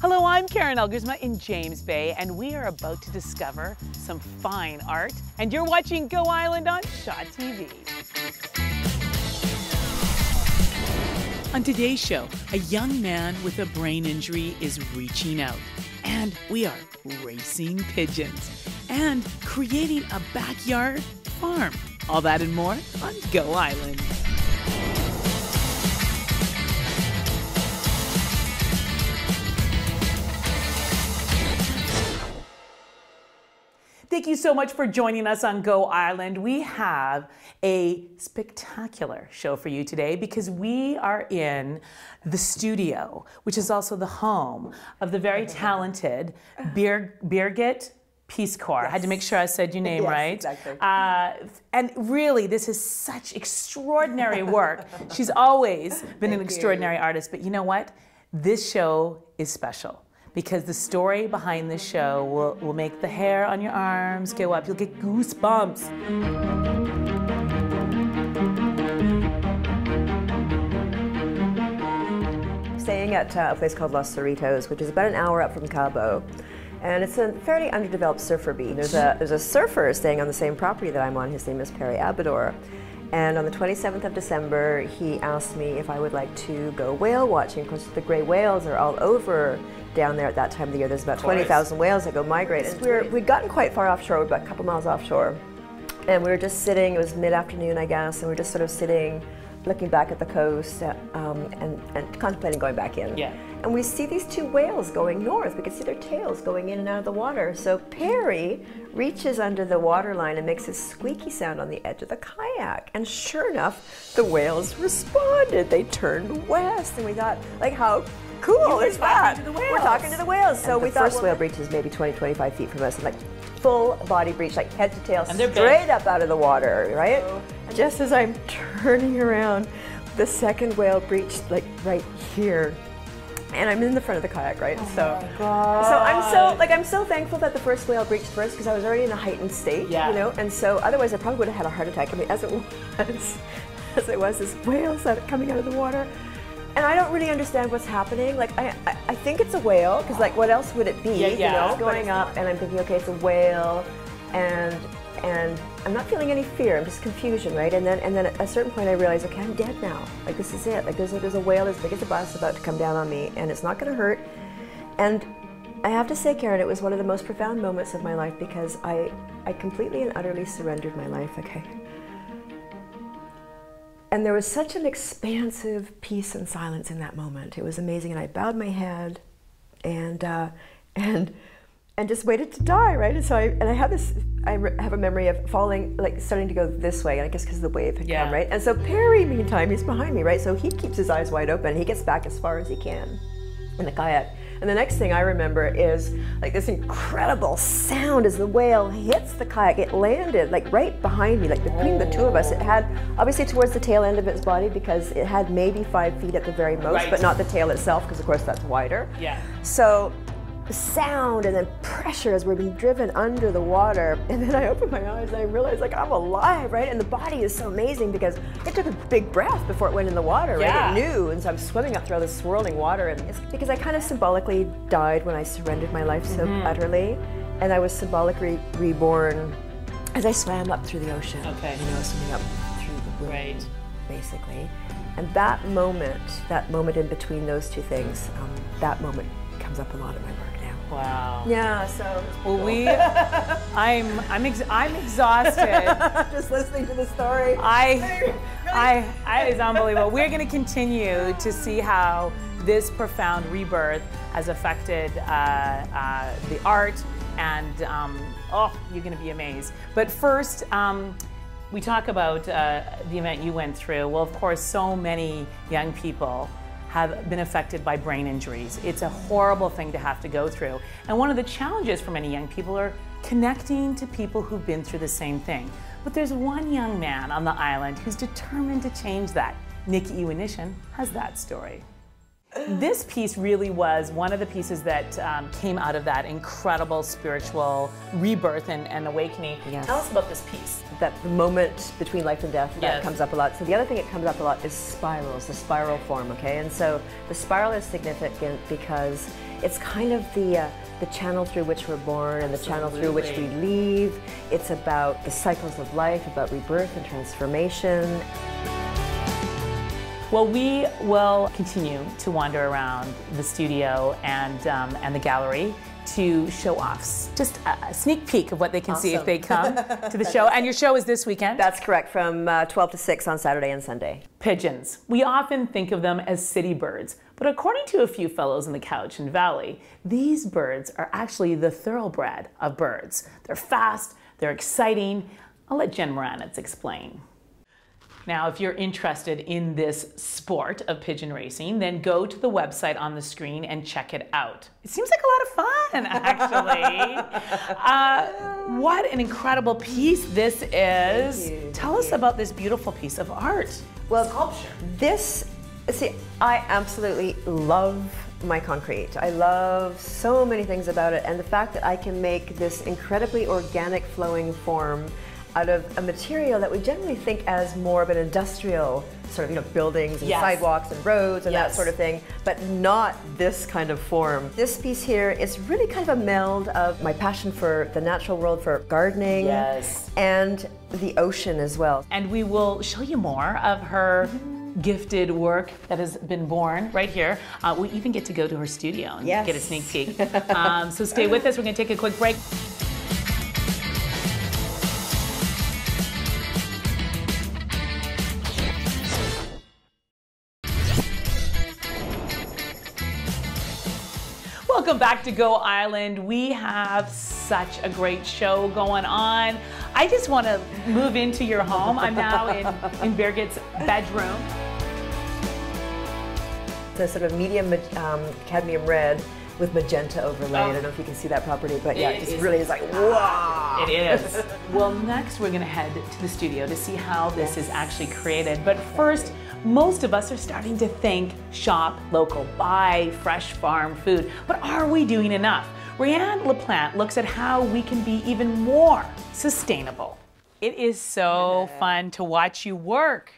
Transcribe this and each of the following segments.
Hello, I'm Karen Elgersma in James Bay, and we are about to discover some fine art. And you're watching Go Island on Shaw TV. On today's show, a young man with a brain injury is reaching out, and we are racing pigeons and creating a backyard farm. All that and more on Go Island. Thank you so much for joining us on Go Island. We have a spectacular show for you today because we are in the studio, which is also the home of the very talented Bir- Birgit Piskor. I had to make sure I said your name Yes, right. exactly. Uh, and really, this is such extraordinary work. She's always been an Thank you. extraordinary artist, but you know what? This show is special because the story behind this show will, will make the hair on your arms go up. You'll get goosebumps. staying at uh, a place called Los Cerritos, which is about an hour up from Cabo. And it's a fairly underdeveloped surfer beach. There's a, there's a surfer staying on the same property that I'm on. His name is Perry Abador. And on the 27th of December, he asked me if I would like to go whale watching. Because the gray whales are all over down there at that time of the year. There's about 20,000 whales that go migrate. And we're, we'd gotten quite far offshore, about a couple miles offshore. And we were just sitting, it was mid afternoon, I guess, and we were just sort of sitting, looking back at the coast um, and, and contemplating going back in. Yeah. And we see these two whales going north. We can see their tails going in and out of the water. So Perry reaches under the waterline and makes a squeaky sound on the edge of the kayak. And sure enough, the whales responded. They turned west. And we thought, like, how cool is that? We're talking to the whales. So And we the thought, first well, whale whale breach is maybe 20, 25 feet from us. And like full body breach, like head to tail, big. straight up out of the water, right? Just as I'm turning around, the second whale breached like right here. And I'm in the front of the kayak, right? so, so I'm so like I'm so thankful that the first whale breached first because I was already in a heightened state, Yeah. you know. And so otherwise I probably would have had a heart attack. I mean, as it was, as it was, this whale started coming out of the water, and I don't really understand what's happening. Like I, I, I think it's a whale because like what else would it be? Yeah, yeah. You know, going up, and I'm thinking, okay, it's a whale, and and I'm not feeling any fear. I'm just confusion, right? And then and then at a certain point, I realize, okay, I'm dead now. Like this is it. Like there's a, there's a whale as big as a bus about to come down on me, and it's not going to hurt. And I have to say, Karen, it was one of the most profound moments of my life because I I completely and utterly surrendered my life. Okay. And there was such an expansive peace and silence in that moment. It was amazing, and I bowed my head, and uh, and and just waited to die, right? And so I and I have this, I have a memory of falling, like starting to go this way, and I guess because the wave had Yeah. come, right? And so Perry, meantime, he's behind me, right? So he keeps his eyes wide open. He gets back as far as he can in the kayak. And the next thing I remember is like this incredible sound as the whale hits the kayak. It landed like right behind me, like between the two of us. It had obviously towards the tail end of its body because it had maybe five feet at the very most, Right. but not the tail itself because of course that's wider. Yeah. So sound and then pressure as we're being driven under the water. And then I open my eyes and I realize like I'm alive, right? And the body is so amazing because it took a big breath before it went in the water, right? Yeah. It knew. And so I'm swimming up through all this swirling water. And it's because I kind of symbolically died when I surrendered my life so Mm-hmm. utterly. And I was symbolically reborn as I swam up through the ocean. Okay. You know, swimming up through the wind, Right. basically. And that moment, that moment in between those two things, um, that moment comes up a lot in my work. Wow. Yeah, so Well, we, I'm, I'm, ex- I'm exhausted. just listening to the story. I, I, I, it's unbelievable. We're going to continue to see how this profound rebirth has affected uh, uh, the art, and um, oh, you're going to be amazed. But first, um, we talk about uh, the event you went through. Well, of course, so many young people have been affected by brain injuries. It's a horrible thing to have to go through. And one of the challenges for many young people are connecting to people who've been through the same thing. But there's one young man on the island who's determined to change that. Nikki Iwanishin has that story. This piece really was one of the pieces that um, came out of that incredible spiritual rebirth and, and awakening. Yes. Tell us about this piece. That moment between life and death, that Yes. comes up a lot. So the other thing that comes up a lot is spirals, the spiral form, okay? And so the spiral is significant because it's kind of the, uh, the channel through which we're born and the channel through which we leave. It's about the cycles of life, about rebirth and transformation. Well, we will continue to wander around the studio and, um, and the gallery to show off just a, sneak peek of what they can see if they come to the show. And your show is this weekend? That's correct, from uh, 12 to 6 on Saturday and Sunday. Pigeons. We often think of them as city birds, but according to a few fellows in the Cowichan Valley, these birds are actually the thoroughbred of birds. They're fast, they're exciting. I'll let Jen Moranitz explain. Now, if you're interested in this sport of pigeon racing, then go to the website on the screen and check it out. It seems like a lot of fun, actually. uh, what an incredible piece this is. you, Tell us about this beautiful piece of art. Well, sculpture. This, see, I absolutely love my concrete. I love so many things about it, and the fact that I can make this incredibly organic flowing form out of a material that we generally think as more of an industrial sort of, you know, buildings and Yes. sidewalks and roads and that sort of thing, but not this kind of form. This piece here is really kind of a meld of my passion for the natural world, for gardening, Yes. and the ocean as well. And we will show you more of her gifted work that has been born right here. Uh, we even get to go to her studio and Yes. get a sneak peek. um, so stay with us. We're going to take a quick break. Welcome back to Go Island. We have such a great show going on. I just want to move into your home. I'm now in, in Birgit's bedroom. It's a sort of medium um, cadmium red with magenta overlay. I Oh. don't know if you can see that property, but yeah, It it just is- really is like, wow. It is. well, next we're going to head to the studio to see how this is actually created. But first, most of us are starting to think shop local, buy fresh farm food. But are we doing enough? Rianne LaPlante looks at how we can be even more sustainable. It is so fun to watch you work.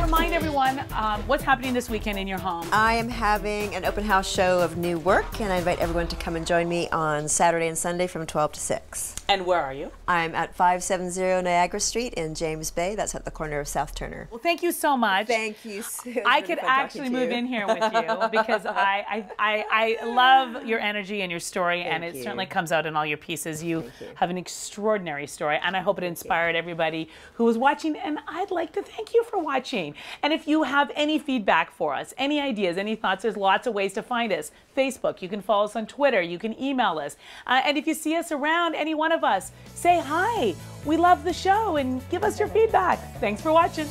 Remind everyone um, what's happening this weekend in your home. I am having an open house show of new work, and I invite everyone to come and join me on Saturday and Sunday from 12 to 6. And where are you? I'm at 570 Niagara Street in James Bay. That's at the corner of South Turner. Well, thank you so much. Thank you. Sue. I could actually move in here with you because I, I, I, I love your energy and your story, and it you. certainly comes out in all your pieces. You, you. have an extraordinary story, and I hope it inspired everybody who was watching. And I'd like to thank you for watching. And if you have any feedback for us, any ideas, any thoughts, there's lots of ways to find us. Facebook, you can follow us on Twitter, you can email us. Uh, and if you see us around, any one of us, say hi. We love the show and give us your feedback. Thanks for watching.